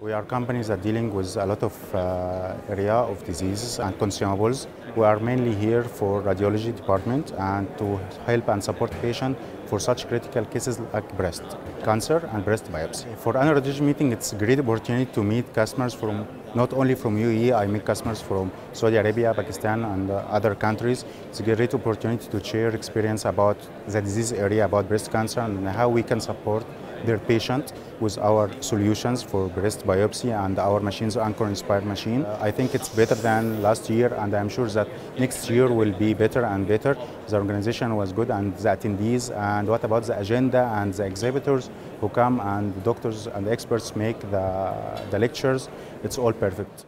We are companies that are dealing with a lot of uh, area of diseases and consumables. We are mainly here for radiology department and to help and support patient for such critical cases like breast cancer and breast biopsy. For an radiology meeting, it's a great opportunity to meet customers from not only from UAE, I meet customers from Saudi Arabia, Pakistan, and uh, other countries. It's a great opportunity to share experience about the disease area, about breast cancer, and how we can support their patient with our solutions for breast biopsy and our machines, EnCor Enspire machine. I think it's better than last year, and I'm sure that next year will be better and better. The organization was good, and the attendees, and what about the agenda and the exhibitors who come and doctors and experts make the, the lectures, it's all perfect.